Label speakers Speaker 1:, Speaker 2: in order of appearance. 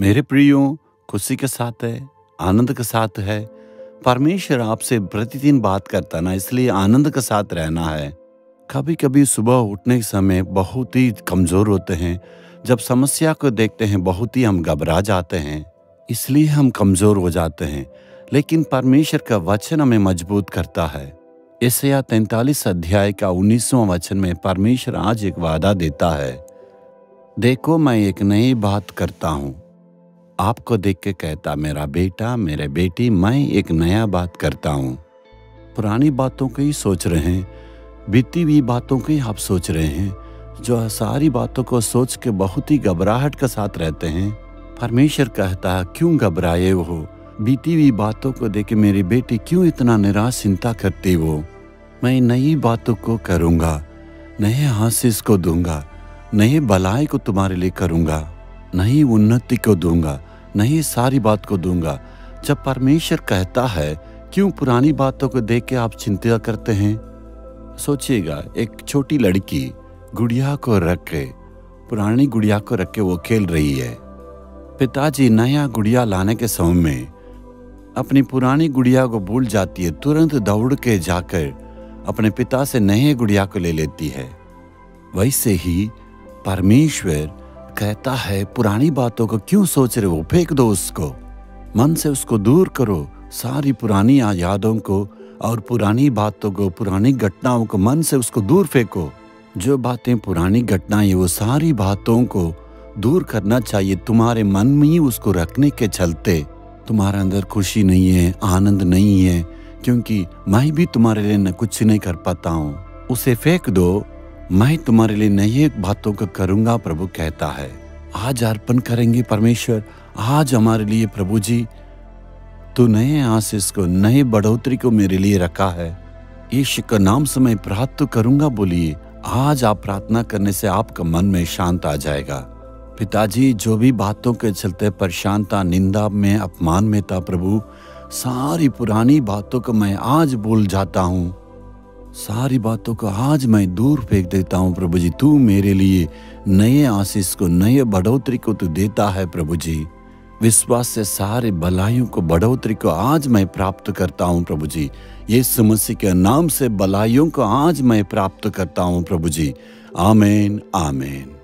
Speaker 1: मेरे प्रियो, खुशी के साथ है, आनंद के साथ है। परमेश्वर आपसे प्रतिदिन बात करता ना, इसलिए आनंद के साथ रहना है। कभी कभी सुबह उठने के समय बहुत ही कमज़ोर होते हैं। जब समस्या को देखते हैं, बहुत ही हम घबरा जाते हैं। इसलिए हम कमज़ोर हो जाते हैं। लेकिन परमेश्वर का वचन हमें मज़बूत करता है। इसया तैतालीस अध्याय का उन्नीसवा वचन में परमेश्वर आज एक वादा देता है। देखो, मैं एक नई बात करता हूँ। आपको देख के कहता, मेरा बेटा, मेरे बेटी, मैं एक नया बात करता हूँ। पुरानी बातों को ही सोच रहे हैं, बीती हुई बातों को ही आप सोच रहे हैं, जो सारी बातों को सोच के बहुत ही घबराहट के साथ रहते हैं। परमेश्वर कहता है क्यों घबराए हो? बीती हुई बातों को देख मेरी बेटी क्यों इतना निराश, चिंता करती हो? मैं नई बातों को करूँगा, नए आशीष को दूँगा, नए भलाई को तुम्हारे लिए करूँगा, नई उन्नति को दूँगा नई सारी बात को दूँगा। जब परमेश्वर कहता है, क्यों पुरानी बातों को देख के आप चिंता करते हैं? सोचिएगा, एक छोटी लड़की गुड़िया को रख के, पुरानी गुड़िया को रख के वो खेल रही है। पिताजी नया गुड़िया लाने के समय में अपनी पुरानी गुड़िया को भूल जाती है, तुरंत दौड़ के जाकर अपने पिता से नए गुड़िया को ले लेती है। वैसे ही परमेश्वर कहता है, पुरानी बातों को क्यों सोच रहे हो? फेंक दो उसको। मन से उसको दूर करो। सारी पुरानी यादों को और पुरानी बातों को, पुरानी घटनाओं को मन से उसको दूर फेंको। जो बातें पुरानी घटनाएँ वो सारी बातों को दूर करना चाहिए। तुम्हारे मन में ही उसको रखने के चलते तुम्हारे अंदर खुशी नहीं है, आनंद नहीं है, क्योंकि मैं भी तुम्हारे लिए न कुछ नहीं कर पाता हूँ। उसे फेंक दो। मैं तुम्हारे लिए नई बातों को करूँगा, प्रभु कहता है। आज अर्पण करेंगे परमेश्वर। आज हमारे लिए, प्रभु जी तू नए आशीष को नए बढ़ोतरी को मेरे लिए रखा है। ईश का नाम से मैं प्राप्त करूँगा, बोलिए, आज आप प्रार्थना करने से आपका मन में शांत आ जाएगा। पिताजी, जो भी बातों के चलते परेशानता, निंदा, में अपमान में था, प्रभु, सारी पुरानी बातों को मैं आज भूल जाता हूँ। सारी बातों को आज मैं दूर फेंक देता हूँ, प्रभु जी। तू मेरे लिए नए आशीष को, नए बढ़ोतरी को तू देता है, प्रभु जी। विश्वास से सारे भलाइयों को, बढ़ोतरी को आज मैं प्राप्त करता हूँ, प्रभु जी। ये समस्या के नाम से बलायों को आज मैं प्राप्त करता हूँ, प्रभु जी। आमेन आमेन।